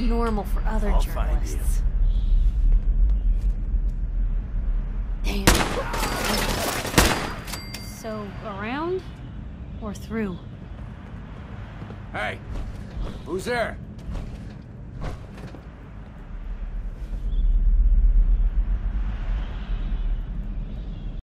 normal for other I'll journalists. Damn. So, around or through? Hey, who's there?